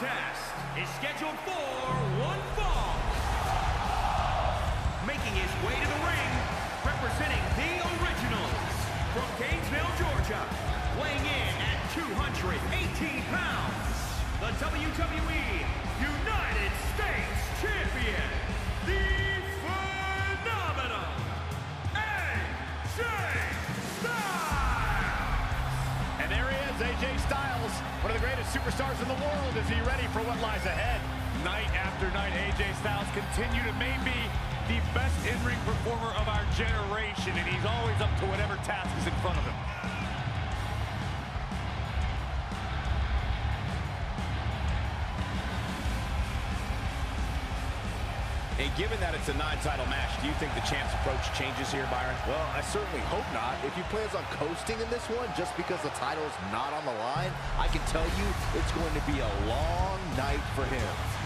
contest is scheduled for one fall. Making his way to the ring, representing the Originals from Gainesville, Georgia, weighing in at 218 pounds, the WWE United States Champion, the AJ Styles, one of the greatest superstars in the world. Is he ready for what lies ahead? Night after night, AJ Styles continue to maybe be the best in-ring performer of our generation, and he's always up to whatever task is in front of him. And given that it's a non-title match, do you think the champ's approach changes here, Byron? Well, I certainly hope not. If he plans on coasting in this one just because the title's not on the line, I can tell you it's going to be a long night for him.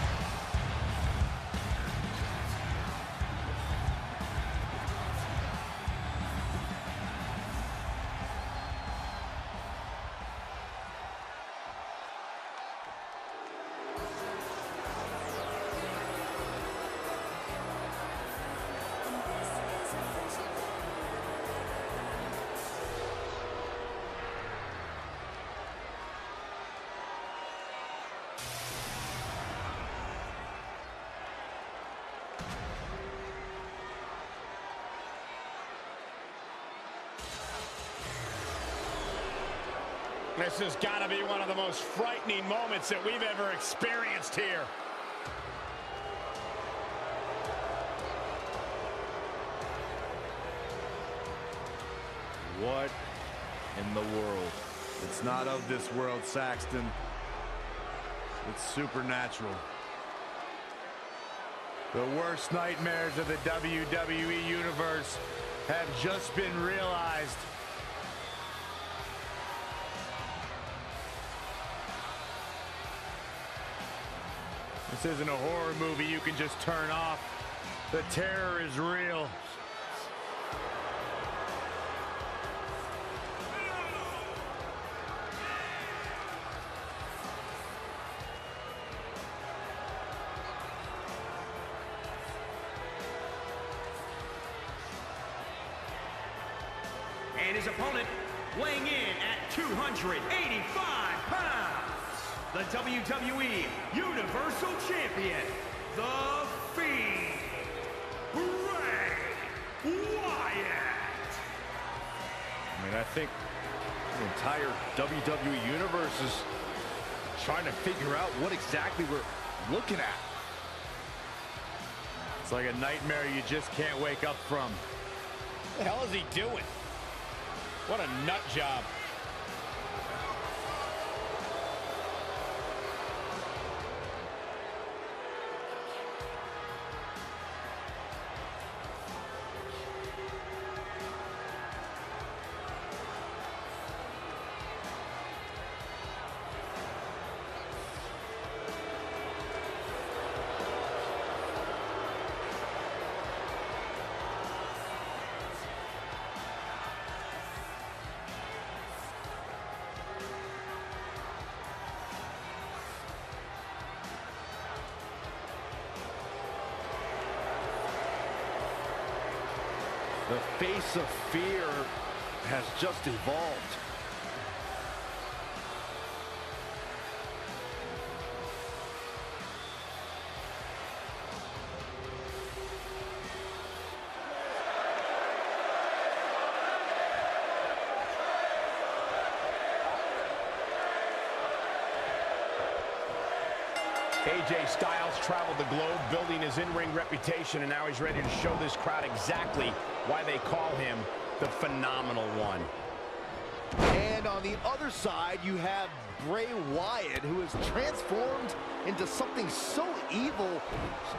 This has got to be one of the most frightening moments that we've ever experienced here. What in the world? It's not of this world, Saxton. It's supernatural. The worst nightmares of the WWE Universe have just been realized. This isn't a horror movie you can just turn off. The terror is real. And his opponent, weighing in at 285 pounds, the WWE Champion, The Fiend, Bray Wyatt. I mean, I think the entire WWE Universe is trying to figure out what exactly we're looking at. It's like a nightmare you just can't wake up from. What the hell is he doing? What a nut job. Face of fear has just evolved. AJ Styles traveled the globe building his in-ring reputation, and now he's ready to show this crowd exactly why they call him the Phenomenal One. And on the other side, you have Bray Wyatt, who is transformed into something so evil,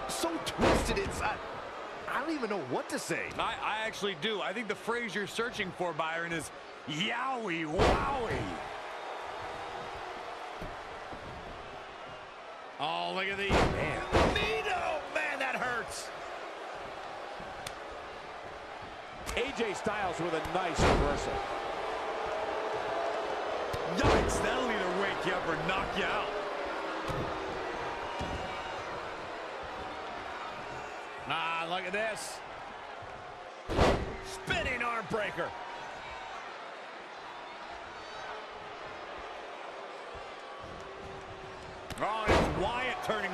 so twisted, it's... I, I don't even know what to say. I, I actually do. I think the phrase you're searching for, Byron, is yowie wowie. Oh, look at the man. Nito! Man, that hurts. AJ Styles with a nice reversal. Yikes, that'll either wake you up or knock you out. Ah, look at this. Spinning arm breaker.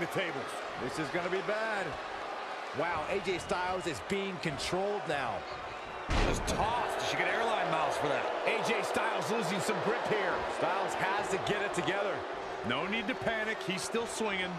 The tables. This is going to be bad. Wow, AJ Styles is being controlled now. Just tossed. She get airline miles for that. AJ Styles losing some grip here. Styles has to get it together. No need to panic. He's still swinging.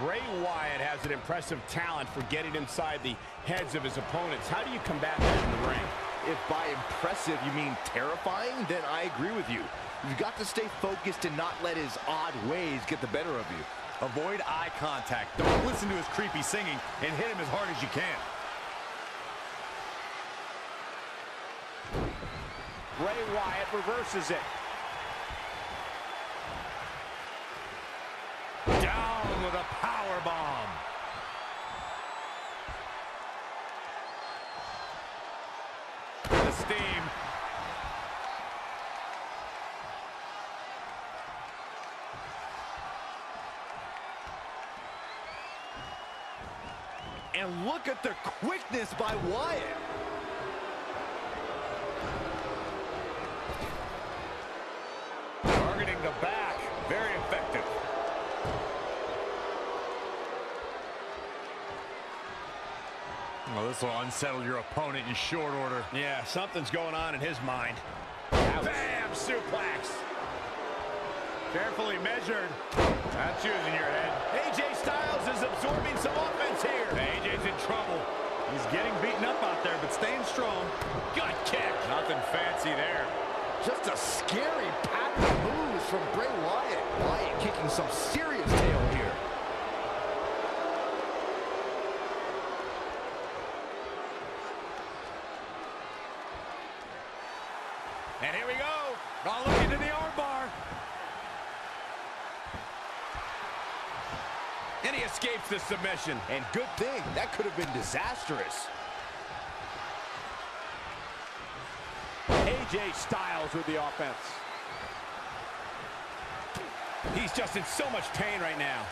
Bray Wyatt has an impressive talent for getting inside the heads of his opponents. How do you combat that in the ring? If by impressive you mean terrifying, then I agree with you. You've got to stay focused and not let his odd ways get the better of you. Avoid eye contact. Don't listen to his creepy singing and hit him as hard as you can. Bray Wyatt reverses it. Down with a power bomb. The steam. And look at the quickness by Wyatt. This will unsettle your opponent in short order. Yeah, something's going on in his mind. Bam! Suplex. Carefully measured. That's using your head. AJ Styles is absorbing some offense here. AJ's in trouble. He's getting beaten up out there, but staying strong. Gut kick. Nothing fancy there. Just a scary pattern of moves from Bray Wyatt. Wyatt kicking some serious tail here. And here we go. Oh, look into the armbar. And he escapes the submission. And good thing, that could have been disastrous. AJ Styles with the offense. He's just in so much pain right now.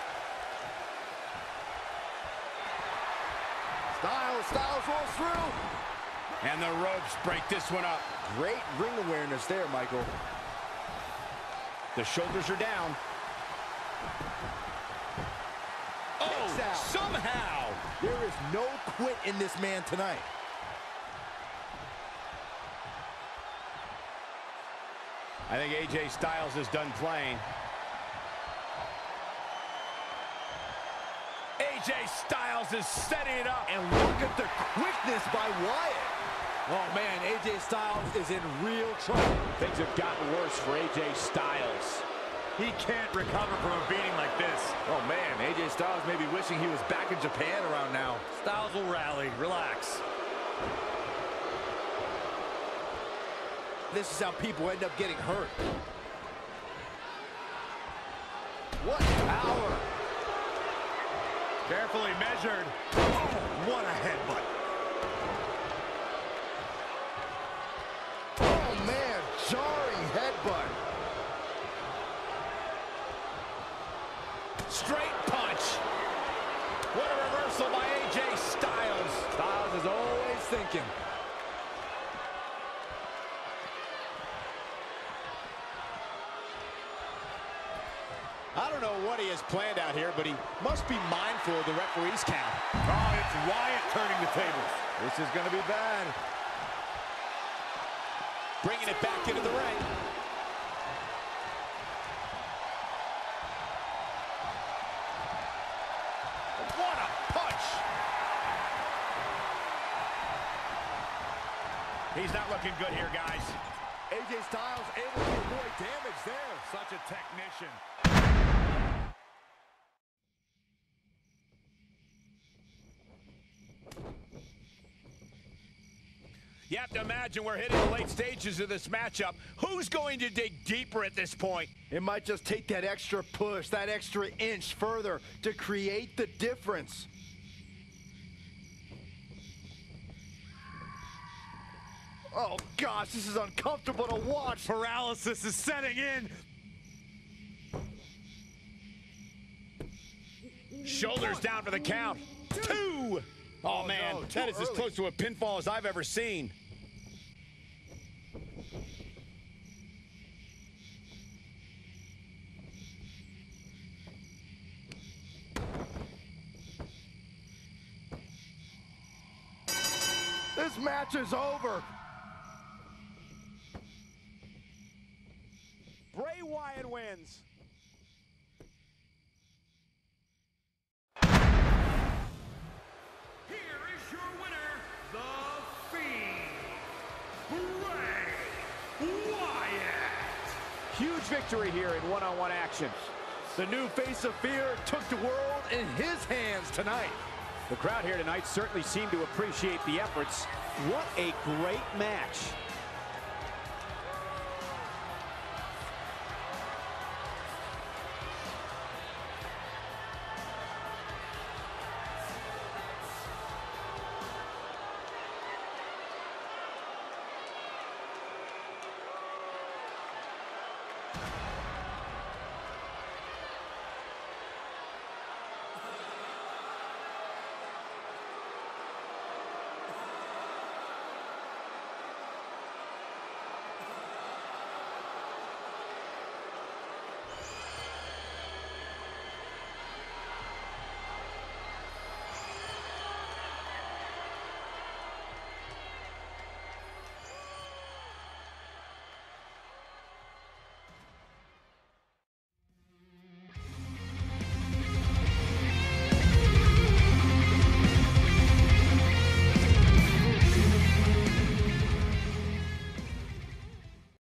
Styles, Styles rolls through. And the ropes break this one up. Great ring awareness there, Michael. The shoulders are down. Oh, Kicks out. Oh, somehow. There is no quit in this man tonight. I think AJ Styles is done playing. AJ Styles is setting it up. And look at the quickness by Wyatt. Oh, man, AJ Styles is in real trouble. Things have gotten worse for AJ Styles. He can't recover from a beating like this. Oh, man, AJ Styles may be wishing he was back in Japan around now. Styles will rally. Relax. This is how people end up getting hurt. What power. Carefully measured. Oh, what a headbutt. Oh, man, jarring headbutt. Straight punch. What a reversal by AJ Styles. Styles is always thinking. I don't know what he has planned out here, but he must be mindful of the referee's count. Oh, it's Wyatt turning the tables. This is going to be bad. Bringing it back into the ring. What a punch! He's not looking good here, guys. AJ Styles able to avoid damage there. Such a technician. You have to imagine we're hitting the late stages of this matchup. Who's going to dig deeper at this point? It might just take that extra push, that extra inch further to create the difference. Oh, gosh, this is uncomfortable to watch. Paralysis is setting in. Shoulders down for the count. Two. Oh, Oh, man, no, that is as close to a pinfall as I've ever seen. This match is over. Bray Wyatt wins. Here is your winner, The Fiend, Bray Wyatt. Huge victory here in one-on-one action. The new face of fear took the world in his hands tonight. The crowd here tonight certainly seemed to appreciate the efforts. What a great match.